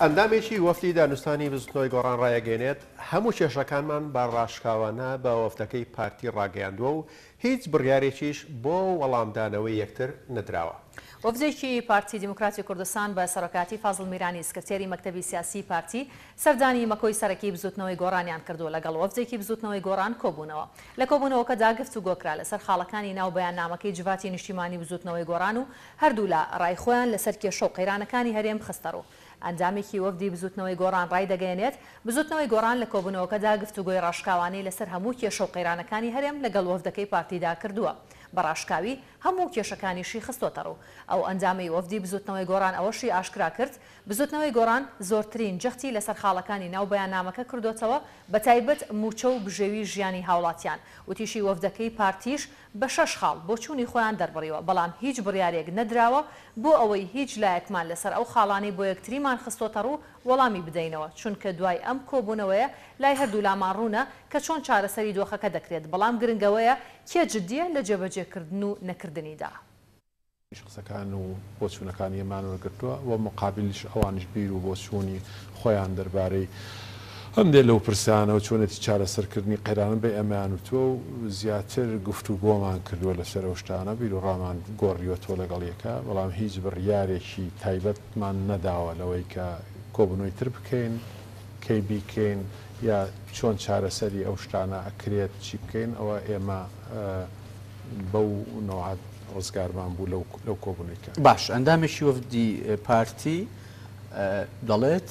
ئەندامێکی وەفدی دانوستانی بزوتنەوەی گۆڕان ڕایەگەێنێت، هەموو کێشەکانمان بە ڕاشکاوانە بە وەفدەکەی پارتی ڕاگەیاندووە و هیچ بڕیارێکیش بۆ وەڵامدانەوەی یەکتر نەدراوە. وەفدێکی پارتی دیموکراتی کوردستان بە سەرۆکایەتی فازڵ میرانی سکرتێری مەکتەبی سیاسی پارتی، سەردانی مەکۆی سەرەکی بزوتنەوەی گۆڕانیان کردو لەگەڵ وەفدێکی بزوتنەوەی گۆڕان کۆبوونەوە. لە کۆبوونەوەکەدا گفتوگۆکرا لەسەر خاڵەکانی ناو بەیاننامەکەی جڤاتی نیشتیمانی بزوتنەوەی گۆڕان و هەردوولا رای خۆیان لەسەر کێشە و قەیرانەکانی هەرێم خستەڕوو. ئەندامێکی وەفدی بزوتنەوەی گۆڕان رایدەگەیەنێت، بزوتنەوەی گۆڕان لە کۆبوونەوەکەدا گفتوگۆی راشکاوانەی لەسەر هەموو کێشە و قەیرانەکانی هەرێم لەگەڵ وەفدەکەی پارتیدا کردووە، بە راشکاوی هەموو کێشەکانیشی خستۆتەڕوو. ئەو ئەندامەی وەفدی بزوتنەوەی گۆڕان ئەوەشی ئاشکراکرد، بزوتنەوەی گۆڕان زۆرترین جەختی لەسەر خاڵەکانی ناو بەیاننامەکە کردۆتەوە، بەتایبەت مووچە و بژێوی ژیانی هاوڵاتیان، وتیشی وەفدەکەی پارتیش بە شەش خاڵ بۆچوونی خۆیان دەربڕیوە، بەڵام هیچ بڕیارێک نەدراوە بۆ ئەوەی هیچ لایەکمان لەسەر ئەو خاڵانەی بۆ یەکتریمان خستۆتەڕوو وەڵامی بدەینەوە، چونکە دوای ئەم کۆبوونەوەیە لای هەردوولامان ڕوونە کە چۆن چارەسەری دۆخەکە دەکرێت، بەڵام گرنگ ئەوەیە کێ جدییە لە جێبەجێکردن و نەکردنیدا. هیچ قسەکان و بۆچوونەکانی ئێمەیان وەرگرتووە، وە موقابیلیش ئەوانیش بیر و بۆچوونی خۆیان دەربارەی هەندێ لەو پرسانە و چۆنێتی چارەسەرکردنی قەیرانە بە ئێمەیان وتووە و زیاتر گفتوگۆمان کردووە لەسەر ئەو شتانە، بیروڕامان گۆڕیوەتەوە لەگەڵ یەکە، بەڵام هیچ بڕیارێکی تایبەتمان نەداوە لەوەی کە کۆبوونەوەی تر بکەین، کەی بیکەین یا چۆن چارەسەری ئەو شتانە ئەکرێت چی بکەین، ئەوە ئێمە بەو نەوعە. ڕزگارمان بوو لەو کۆبوونەویکە. باش ئەندامێکی وەفدی پارتی دەڵێت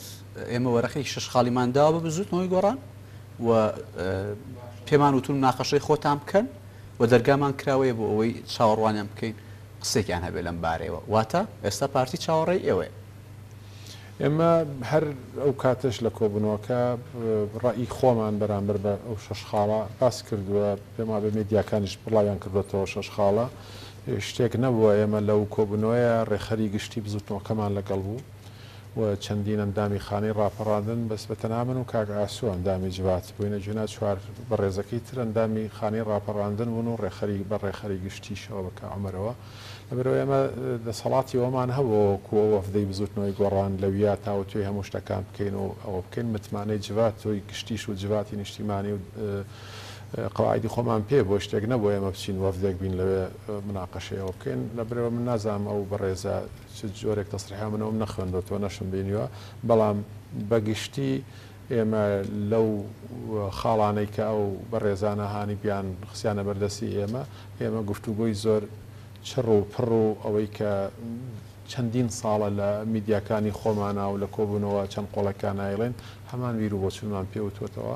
ئێمە وەرەقەی شەش خاڵیمان داوە بە بزوتنەوەی گۆڕان و پێمان وتون مناقەشەی خۆتان بکەن و دەرگامان کراوەیە بۆ ئەوەی چاوەڕوانیان بکەین قسێکیان هەبێت لەم بارەیەوە واتە ئێستا پارتی چاوەڕێی ئێوەیە. ئێمە هەر ئەو کاتەش لە کۆبوونەوەکە ڕەئی خۆمان بەرامبەر بە ئەو شەش خاڵە باس کردووە، پێم وابێ مێدیاکانیش بڵاویان کردووەتەوە شەش خاڵە شتێک نەبووە، ئێمە لەو کۆبوونەوەیە ڕێکخەری گشتی بزووتنەوەکەمان لەگەڵ بوو و چەندین ئەندامی خانەی ڕاپەڕاندن، بەس بە تەنها من و کاک ئاسۆ ئەندامی جڤات بووین، ئەگینا چوار بەڕێزەکەی تر ئەندامی خانەی ڕاپەڕاندن بوون و ڕێکخەری بە ڕێکخەری گشتیشەوە بە کاک عومەرەوە. لەبەرئەوەی ئێمە دەسەڵاتی ئەوەمان هەبوو وەکو ئەو وەفدەی بزوتنەوەی گۆڕان لەویا تاوتوێی هەموو شتەکان بکەین و ئەوە بکەین متمانەی جڤاتۆی گشتیش و جڤاتی نیشتیمانی و قەواعیدی خۆمان پێ بووە شتێک نەبوو ئێمە بچین وەفدێک بین لەوێ مناقەشەی ئەوە بکەین لەبەرئەوە من نازانم ئەو بەڕێزە چ جۆرێک تەسریحە من ئەوەم نەخوێندۆتەوە نەشم بینیوە بەڵام بەگشتی ئێمە لەو خاڵانەی کە ئەو بەڕێزانە هانیبیان خستیانە بەر دەستی ئێمە، ئێمە گفتوگۆی زۆر چڕ و پڕ و ئەوەی کە چەندین ساڵە لە میدیاکانی خۆمانا و لە کۆبوونەوە چەند قۆڵێکانایڵێن، هەمان بیرو بۆچونمان پێ وتووەتەوە.